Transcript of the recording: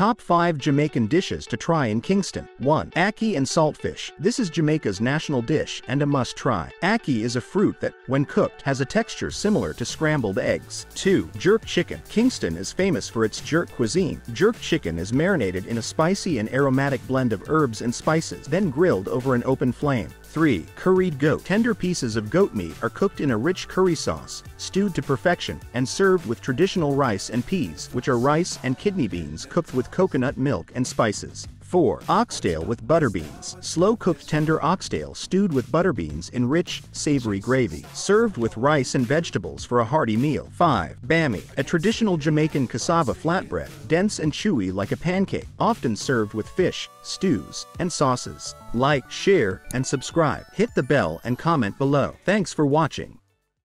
Top 5 Jamaican dishes to try in Kingston. 1. Ackee and saltfish. This is Jamaica's national dish and a must-try. Ackee is a fruit that, when cooked, has a texture similar to scrambled eggs. 2. Jerk chicken. Kingston is famous for its jerk cuisine. Jerk chicken is marinated in a spicy and aromatic blend of herbs and spices, then grilled over an open flame. 3. Curried goat. Tender pieces of goat meat are cooked in a rich curry sauce, stewed to perfection, and served with traditional rice and peas, which are rice and kidney beans cooked with coconut milk and spices. 4. Oxtail with butter beans. Slow-cooked tender oxtail stewed with butter beans in rich, savory gravy. Served with rice and vegetables for a hearty meal. 5. Bami. A traditional Jamaican cassava flatbread, dense and chewy like a pancake, often served with fish, stews, and sauces. Like, share, and subscribe. Hit the bell and comment below. Thanks for watching.